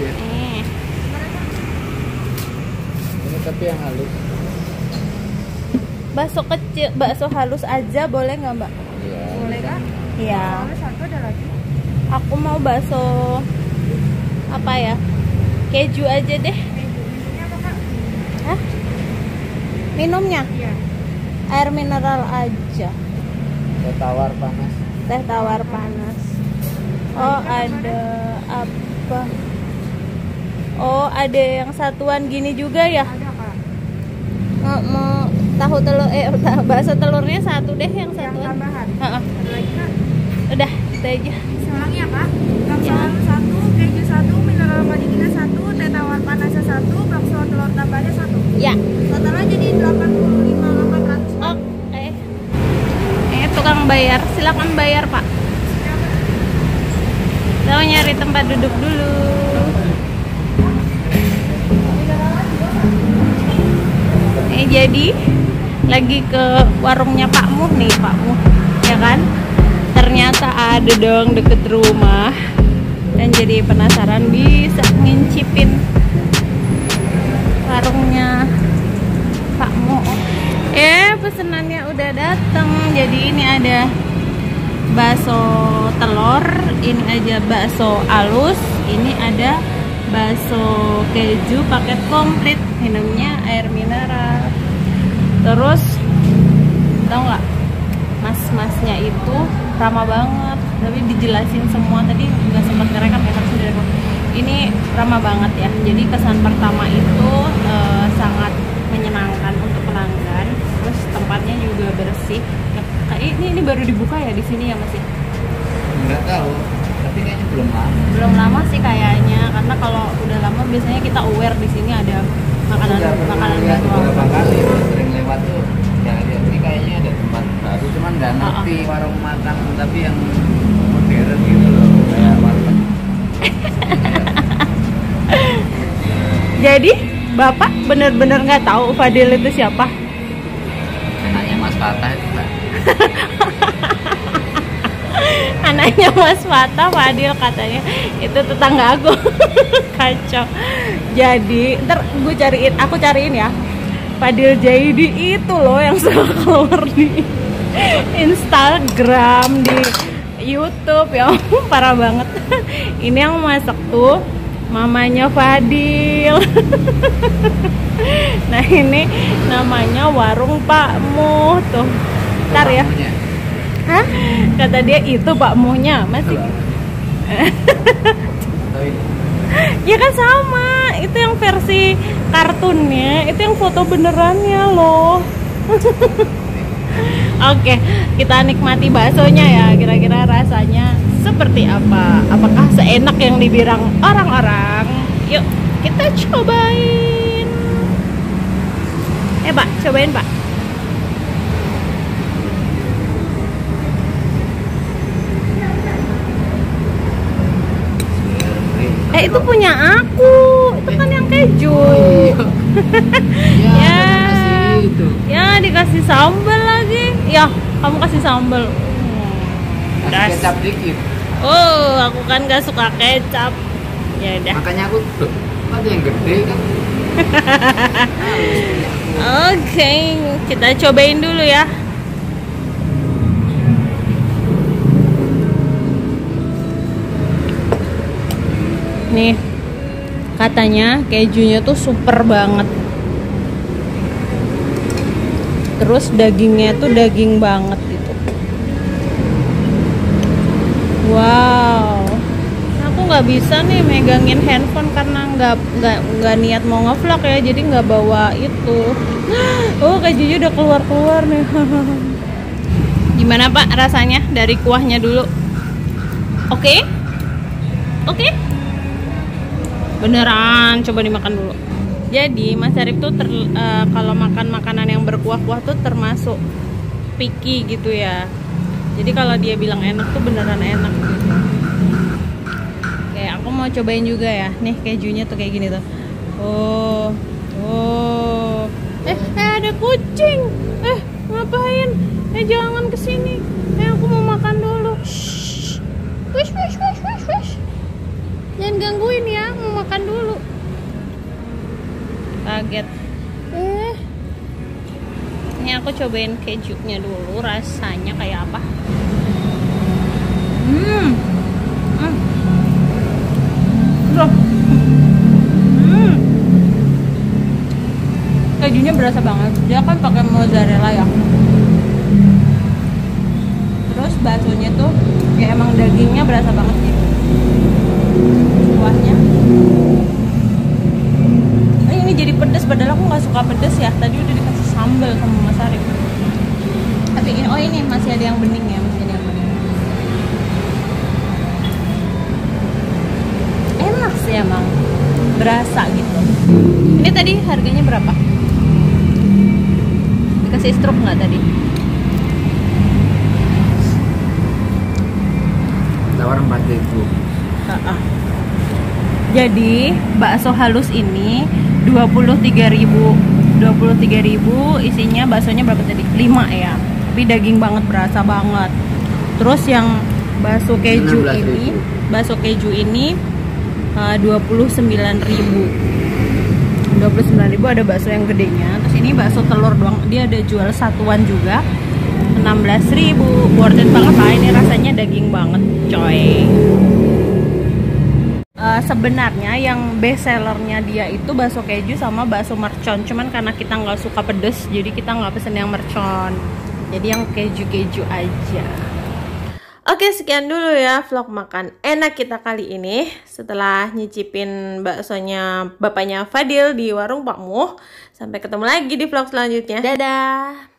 ya. nih Ini tapi yang halus. bakso kecil bakso halus aja boleh nggak mbak Iya. Boleh kak? iya satu ada lagi. aku mau bakso apa ya keju aja deh. Minumnya apa kak? Hah? minumnya Iya. air mineral aja Teh tawar panas. teh tawar panas oh ada apa oh ada yang satuan gini juga ya Ada kak. mau, mau tahu telur eh bakso telurnya satu deh yang Yang satuan tambahan. Heeh. Ada lagi kak? udah itu aja Selang ya kak? Bakso Ya. satu, keju satu, mineral madinina satu, teh tawar panasnya satu, bakso telur tambahnya satu. ya Totalnya jadi 85 800. oh eh eh tukang bayar silakan bayar pak Kita nyari tempat duduk dulu jadi lagi ke warungnya Pak Muh nih Pak Muh ya kan? Ternyata ada dong deket rumah. Dan jadi penasaran bisa ngincipin warungnya Pak Muh. Eh pesenannya udah datang jadi ini ada bakso telur ini aja bakso alus ini ada bakso keju paket komplit minumnya air mineral terus tau nggak mas-masnya itu ramah banget tapi dijelasin semua. Tadi nggak sempat ngerekam ya harusnya direkam ini ramah banget ya. Jadi kesan pertama itu eh, sangat menyenangkan untuk pelanggan. Terus tempatnya juga bersih. Ya, kayak ini ini baru dibuka ya di sini ya masih Enggak tahu. Tapi kayaknya belum lama. belum lama sih kayaknya karena kalau udah lama biasanya kita aware di sini ada makanan Udah pernah makanan lihat lewat tuh. Ya lihat ini kayaknya ada tempat baru cuman nggak ngerti warung makan tapi yang modern gitu loh kayak warteg. jadi bapak bener-bener nggak tahu Fadil itu siapa Anaknya Mas Fatah itu Pak. anaknya Mas Fata Fadil katanya itu tetangga aku kacau jadi ntar gue cariin aku cariin ya Fadil Jaidi itu loh yang suka keluar di Instagram di YouTube. Ya parah banget. Ini yang masak tuh mamanya Fadil. Nah ini namanya warung Pak Muh tuh. Ntar ya. Hah? Kata dia itu Pak Muhnya masih? Ya kan sama Itu yang versi kartunnya Itu yang foto benerannya loh. Oke Kita nikmati baksonya ya Kira-kira rasanya seperti apa? Apakah seenak yang dibilang orang-orang? Yuk kita cobain. Eh pak cobain pak. Eh itu punya aku Itu kan yang keju Ya, Ya. kasih itu. Ya dikasih sambal lagi. Ya kamu kasih sambal. Kasih kecap dikit. Oh aku kan gak suka kecap. Ya udah. Makanya aku "Loh, ada yang gede kan. Oke kita cobain dulu ya. Nih katanya kejunya tuh super banget. Terus dagingnya tuh daging banget gitu. Wow, aku nggak bisa nih megangin handphone karena nggak nggak nggak niat mau ngevlog ya, jadi nggak bawa itu. Oh kejunya udah keluar keluar nih. Gimana Pak rasanya dari kuahnya dulu? Oke, oke. Beneran, coba dimakan dulu. Jadi Mas Arif tuh ter- eh, kalau makan makanan yang berkuah-kuah tuh termasuk picky gitu ya. Jadi kalau dia bilang enak tuh beneran enak gitu. Oke, aku mau cobain juga ya. Nih kejunya tuh kayak gini tuh. Oh, oh. Eh, eh ada kucing. Eh, ngapain? Eh jangan ke sini. Eh aku mau makan dulu. Shh. Wish, wish, wish, wish, wish. Jangan gangguin ya, mau makan kaget eh ini aku cobain kejunya dulu rasanya kayak apa? Hmm. Hmm. Loh. hmm. Kejunya berasa banget. Dia kan pakai mozzarella ya. Terus baksonya tuh ya emang dagingnya berasa banget sih. Kuahnya. Eh, ini jadi pedes padahal aku nggak suka pedes ya. Tadi udah dikasih sambal sama Mas Arif. Tapi ini oh ini masih ada yang bening ya masih ada yang bening. Enak sih emang berasa gitu. Ini tadi harganya berapa? Dikasih struk nggak tadi? Tawar 4000 Ah. Jadi bakso halus ini 23.000 23.000 isinya baksonya berapa tadi? 5 ya. Tapi daging banget berasa banget. Terus yang bakso keju 16.000. ini, bakso keju ini uh, 29.000. 29.000 ada bakso yang gedenya. Terus ini bakso telur doang. Dia ada jual satuan juga. 16.000. Worth it banget lah. Ini rasanya daging banget, sebenarnya yang best sellernya dia itu bakso keju sama bakso mercon. Cuman karena kita nggak suka pedes jadi kita nggak pesen yang mercon. Jadi yang keju-keju aja. Oke sekian dulu ya vlog makan enak kita kali ini. Setelah nyicipin baksonya bapaknya Fadil di warung Pak Muh. Sampai ketemu lagi di vlog selanjutnya. Dadah